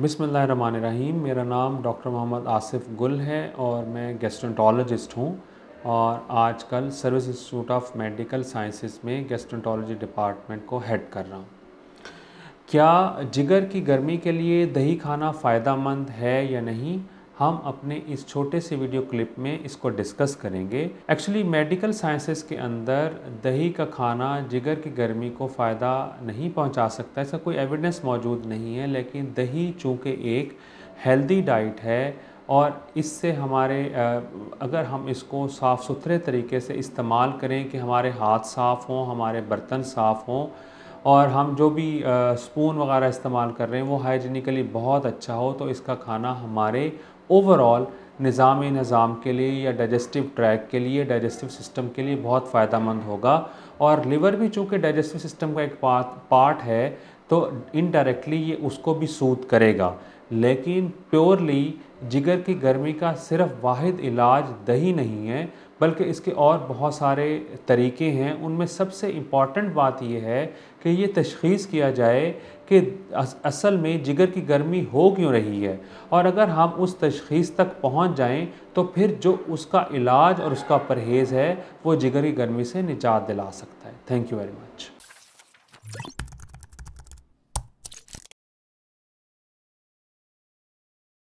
बिसमीम मेरा नाम डॉक्टर मोहम्मद आसिफ गुल है और मैं गेस्ट्रेंटोलॉजिस्ट हूँ और आजकल service institute of medical sciences में गेस्ट्रेंटोलॉजी डिपार्टमेंट को हेड कर रहा हूँ। क्या जिगर की गर्मी के लिए दही खाना फ़ायदा मंद है या नहीं? हम अपने इस छोटे से वीडियो क्लिप में इसको डिस्कस करेंगे। एक्चुअली मेडिकल साइंसेस के अंदर दही का खाना जिगर की गर्मी को फ़ायदा नहीं पहुँचा सकता, ऐसा कोई एविडेंस मौजूद नहीं है, लेकिन दही चूँकि एक हेल्दी डाइट है और इससे हमारे अगर हम इसको साफ़ सुथरे तरीके से इस्तेमाल करें कि हमारे हाथ साफ़ हों, हमारे बर्तन साफ़ हों और हम जो भी स्पून वगैरह इस्तेमाल कर रहे हैं, वो हाइजीनिकली बहुत अच्छा हो तो इसका खाना हमारे ओवरऑल निज़ाम निज़ाम के लिए या डाइजेस्टिव ट्रैक के लिए डाइजेस्टिव सिस्टम के लिए बहुत फ़ायदा मंद होगा। और लिवर भी चूँकि डाइजेस्टिव सिस्टम का एक पार्ट है तो इनडायरेक्टली ये उसको भी सूद करेगा। लेकिन प्योरली जिगर की गर्मी का सिर्फ़ वाहिद इलाज दही नहीं है, बल्कि इसके और बहुत सारे तरीके हैं। उनमें सबसे इंपॉर्टेंट बात यह है कि ये तशख़ीस किया जाए कि असल में जिगर की गर्मी हो क्यों रही है। और अगर हम उस तशख़ीस तक पहुँच जाएँ तो फिर जो उसका इलाज और उसका परहेज़ है, वो जिगर की गर्मी से निजात दिला सकता है। Thank you very much